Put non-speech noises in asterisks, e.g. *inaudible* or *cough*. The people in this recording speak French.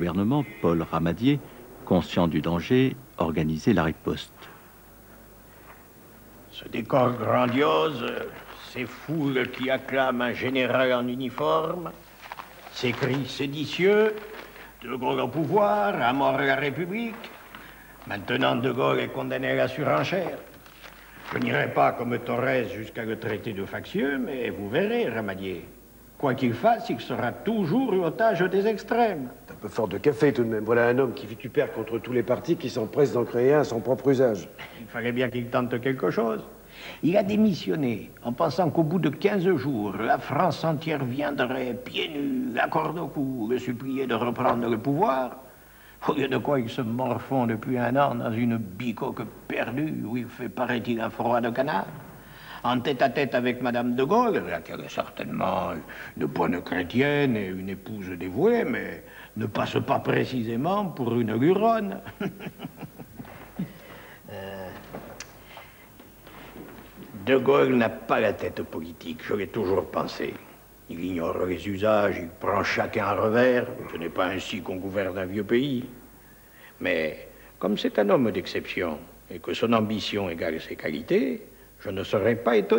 gouvernement, Paul Ramadier, conscient du danger, organisait la riposte. Ce décor grandiose, ces foules qui acclament un général en uniforme, ces cris séditieux, De Gaulle au pouvoir, à mort à la République. Maintenant, De Gaulle est condamné à la surenchère. Je n'irai pas comme Torres jusqu'à le traité de factieux, mais vous verrez, Ramadier. Quoi qu'il fasse, il sera toujours otage des extrêmes. Un peu fort de café tout de même. Voilà un homme qui vitupère contre tous les partis qui s'empressent d'en créer un à son propre usage. Il fallait bien qu'il tente quelque chose. Il a démissionné en pensant qu'au bout de 15 jours, la France entière viendrait pieds nus, la corde au cou, le supplier de reprendre le pouvoir. Au lieu de quoi il se morfond depuis un an dans une bicoque perdue où il fait, paraît-il, un froid de canard en tête-à-tête avec Madame de Gaulle, laquelle est certainement une bonne chrétienne et une épouse dévouée, mais ne passe pas précisément pour une luronne. *laughs* Euh, de Gaulle n'a pas la tête politique, je l'ai toujours pensé. Il ignore les usages, il prend chacun à revers. Ce n'est pas ainsi qu'on gouverne un vieux pays. Mais comme c'est un homme d'exception et que son ambition égale ses qualités, je ne serais pas étonné.